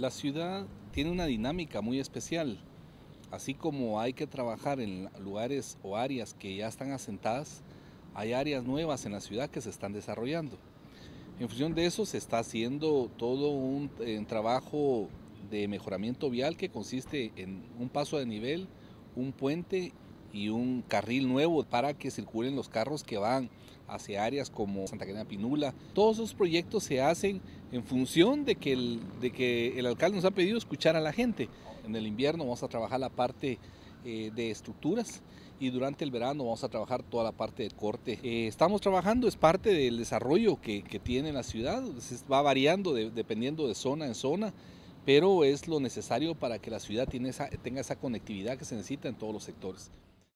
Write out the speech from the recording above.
La ciudad tiene una dinámica muy especial. Así como hay que trabajar en lugares o áreas que ya están asentadas, hay áreas nuevas en la ciudad que se están desarrollando. En función de eso se está haciendo todo un, un trabajo de mejoramiento vial que consiste en un paso de nivel, un puente y un carril nuevo para que circulen los carros que van hacia áreas como Santa Catarina Pinula. Todos esos proyectos se hacen en función de que, el, de que el alcalde nos ha pedido escuchar a la gente. En el invierno vamos a trabajar la parte eh, de estructuras y durante el verano vamos a trabajar toda la parte de corte. Eh, estamos trabajando, es parte del desarrollo que, que tiene la ciudad, va variando de, dependiendo de zona en zona pero es lo necesario para que la ciudad tenga esa conectividad que se necesita en todos los sectores.